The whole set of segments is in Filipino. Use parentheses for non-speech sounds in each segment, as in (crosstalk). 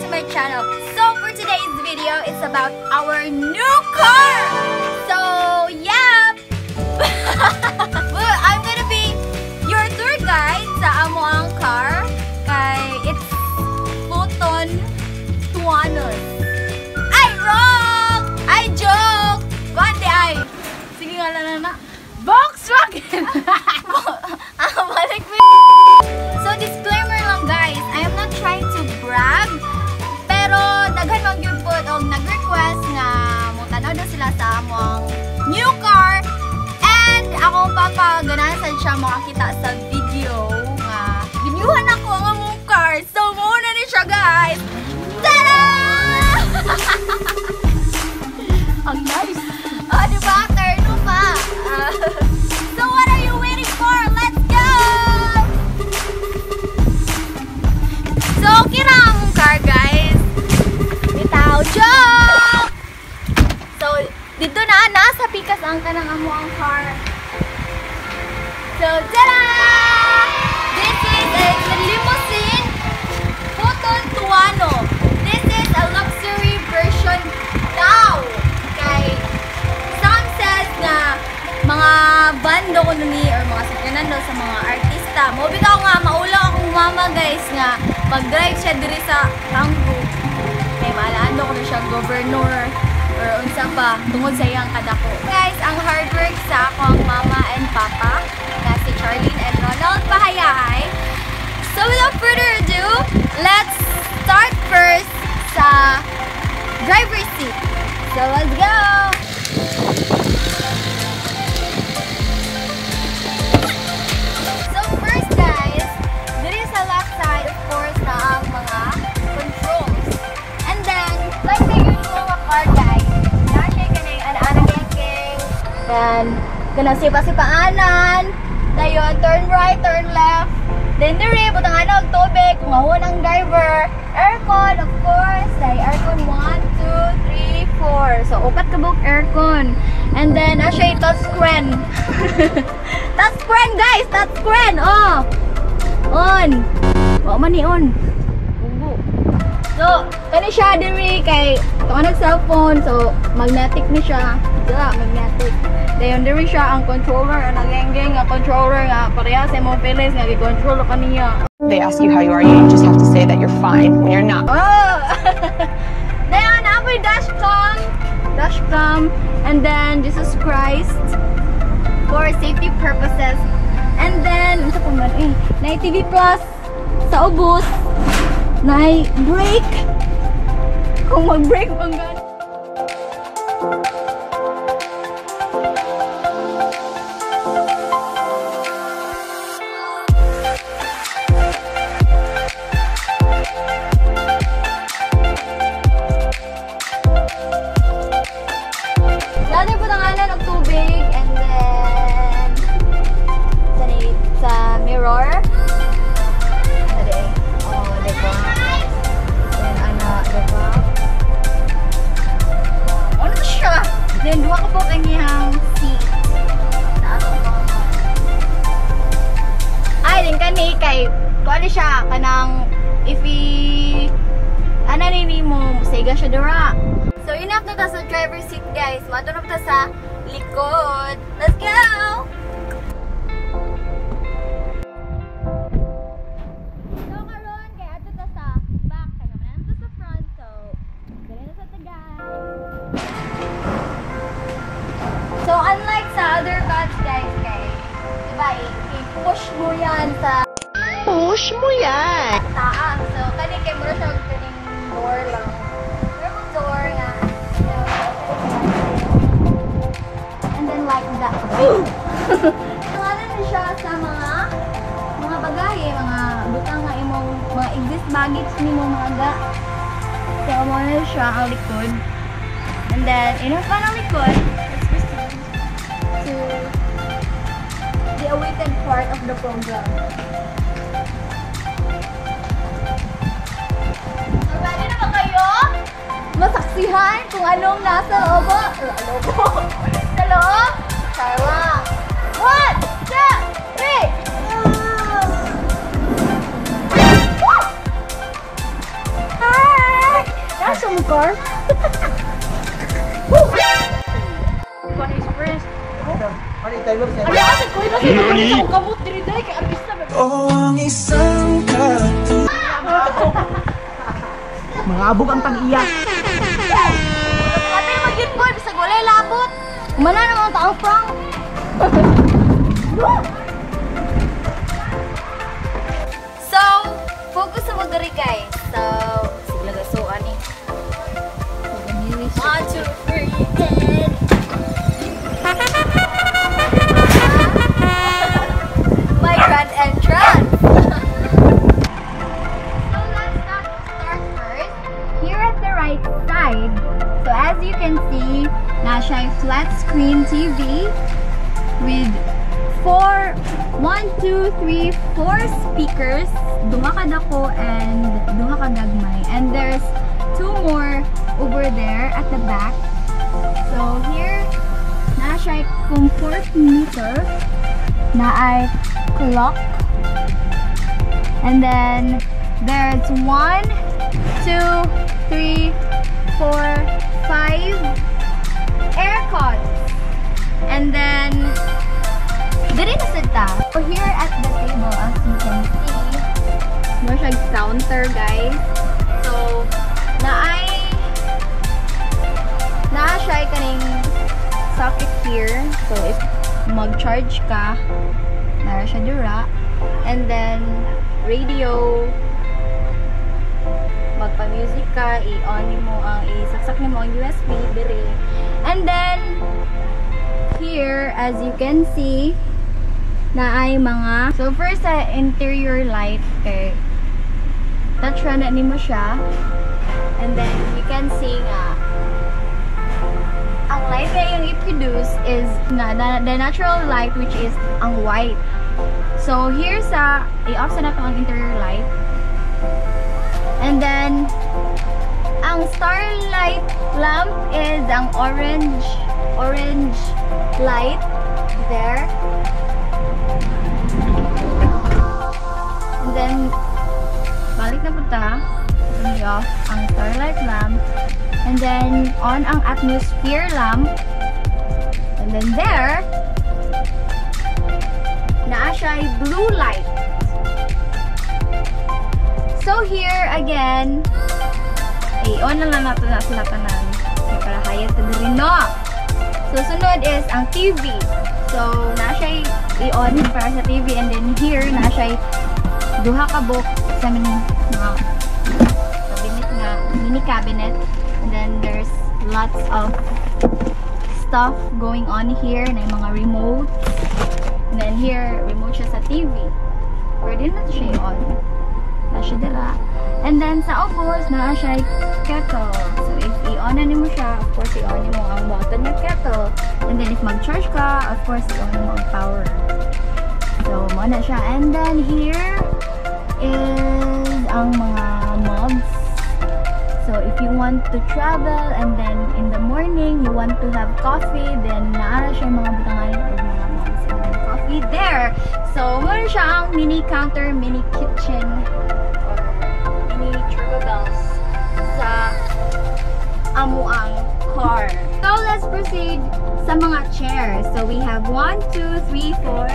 to my channel. So for today's video, it's about our new car. So yeah, (laughs) well, I'm gonna be your tour guide sa amo ang car. Kay it's Photon Tuanos. Ay, wrong! Ay, joke! Kundi ay. Sige nga lang na. Volkswagen! (laughs) ah, balik mo So, disclaimer lang guys, I am not trying to brag, pero daghan mag yun po og nag-request nga mo tanaw daw sila sa among new car and ako papaganasan siya makakita sa video nga binyuhan ako ang among car. So, muna ni siya guys. Mo bitaw nga maulaw akong mama guys nga mag-drive siya diri sa Tanggo. Kay maalaan ko na siya governor or unsa pa tungod sa iyang kadako. Guys, ang hard work sa akong mama and papa na si Charlene and Ronald Pahayahay. So without further ado, let's start first sa driver's seat. So let's go! Kana sipa-sipaanan. Dayon, turn right, turn left. Then dire, butang og tubig, kung awon ang driver. Aircon, of course. Day, aircon 1, 2, 3, 4. So, upat ka book aircon. And then, asya yung touchscreen. (laughs) touchscreen, guys! Touchscreen! Oh! On! Wa man ni on. Ugo. So, kani siya diri kay tuwa cellphone. So, magnetic ni siya. Diba, magnetic. Dayon diri siya ang controller, ang nagenggeng nga controller nga pareha sa imong feelings nga gi-control ka niya. They ask you how you are, you just have to say that you're fine when you're not. Oh! (laughs) Dayon, apoy dashcam. Dashcam. And then, Jesus Christ. For safety purposes. And then, ano pa man eh, na TV Plus sa ubos. Na brake. Kung mag-brake ang gano'n. Siya kanang if i ano nini mo, musega siya dira. So, enough na ta sa driver's seat, guys. Mato na ta sa likod. Let's go! Tungalan na siya sa mga mga bagahe, mga butang nga imong mga exist baggage nimo mga ga. So, mo na siya ang likod. And then, enough pa ng likod. Let's proceed to the awaited part of the program. Ready na ba kayo? Masaksihan kung anong nasa loob. Or loob. (laughs) sa loob? Charla car. (laughs) Funny express. Ano, oh, ang isang kato Mga abog ang tag-iya Ate, mag-inboard sa gulay labot. Umana naman taong prang (laughs) so, And there's two more over there at the back. So here, na siya comfort meter na ay clock and then there's one, two, three, four, five aircons. And then, diri na sita. So here at the table, siya counter, guys. So, naay naa siya kaning socket here. So, if mag-charge ka, nara siya dura. And then, radio, magpa-music ka, i-on mo ang, isaksak mo ang USB, dire. And then, here, as you can see, na ay mga, so first sa interior light, kay, touch na ni mo siya. And then, you can see nga, uh, ang light na yung i-produce is nga, the, the natural light which is ang white. So, here sa, i-off sa na to ang interior light. And then, ang starlight lamp is ang orange, orange light there. And then, balik na po ta. Turn off ang starlight lamp. And then, on ang atmosphere lamp. And then there, naa siya ay blue light. So here, again, i-on na lang natin na sila tanan. Para hayat na rin, no? So, sunod is ang TV. So, na siya i-on para sa TV. And then here, na siya duha ka book sa nga, mini cabinet. And then there's lots of stuff going on here na yung mga remote. And then here, remote siya sa TV. Pwede na siya i-on. Na siya dira. And then sa ubos, na siya kettle. So if i-on na mo siya, of course i-on mo ang button ng kettle. And then if mag-charge ka, of course i-on mo ang power. So mo na siya. And then here is ang mga mugs. Want to travel and then in the morning you want to have coffee, then naara siya mga butangan or mga then coffee there. So na siya ang mini counter, mini kitchen or mini bells sa amuang car. So let's proceed sa mga chairs. So we have 1, 2, 3, 4,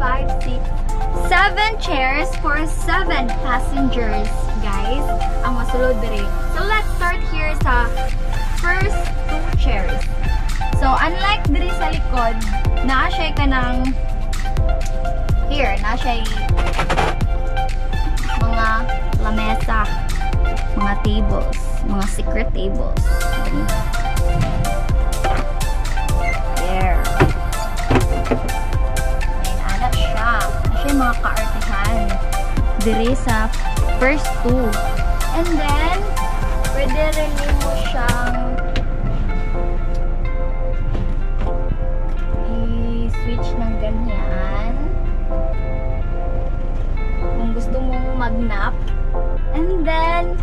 5, 6, 7 chairs for 7 passengers, guys. Ang masulod diri. So let's start here sa first two chairs. So unlike diri sa likod, naa siya ka ng here, naa siya mga lamesa, mga tables, mga secret tables. There. Dire sa first two. And then, pwede rin mo siyang i-switch ng ganyan. Kung gusto mong mag-nap. And then,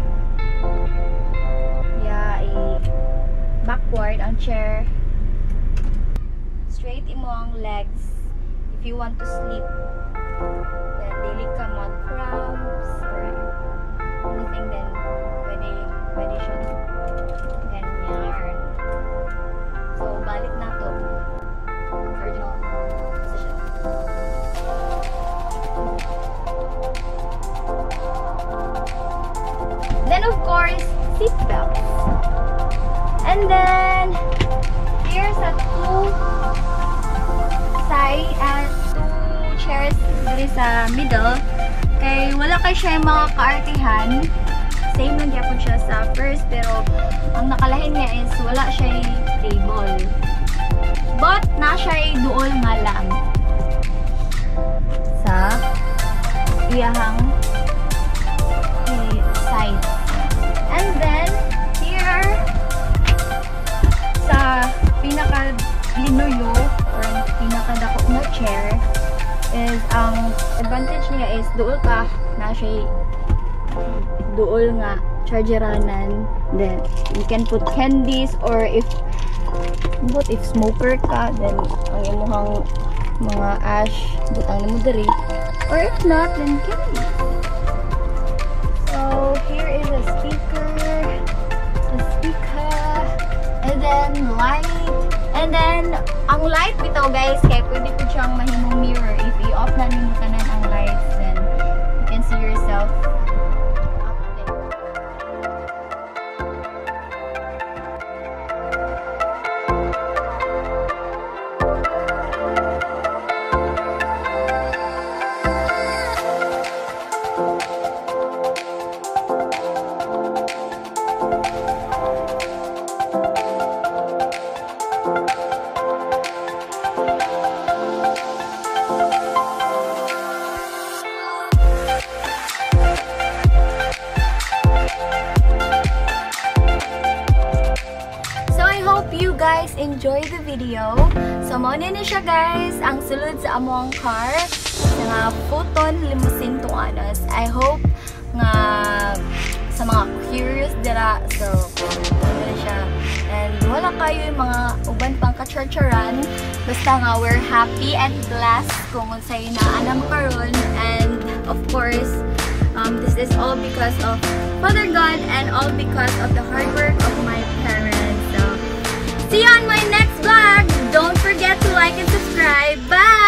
yeah, i-backward ang chair. Straight imo ang legs if you want to sleep. Then, dili ka crabs or anything then pwede, pwede then yarn. so balik na to original position. Then of course seat belts and then here's a two side and two chairs dito a middle. Kay wala kay siya yung mga kaartihan. Same lang gyapon siya sa first pero ang nakalahin niya is wala siya table. But na siya duol nga lang sa iyahang side. And then here sa pinaka linuyo or pinakadako nga chair is ang advantage niya is duol ka na siya duol nga chargeranan. Then you can put candies or if but if smoker ka then ang imuhang mga ash butang nimo diri. Or if not then candies ang light bitaw guys. Kay pwede po siyang mahimong mirror. If i-off na nimo tanan ang lights then you can see yourself guys enjoy the video. So mao na siya guys. Ang sulod sa among car nga Photon Limousine Tuanos. I hope nga sa mga curious dira so ano siya. And wala kayo yung mga uban pang kacharcharan. Basta nga we're happy and blessed kung unsay na anam karon. And of course um, this is all because of Father God and all because of the hard work of my parents See you on my next vlog. Don't forget to like and subscribe. Bye!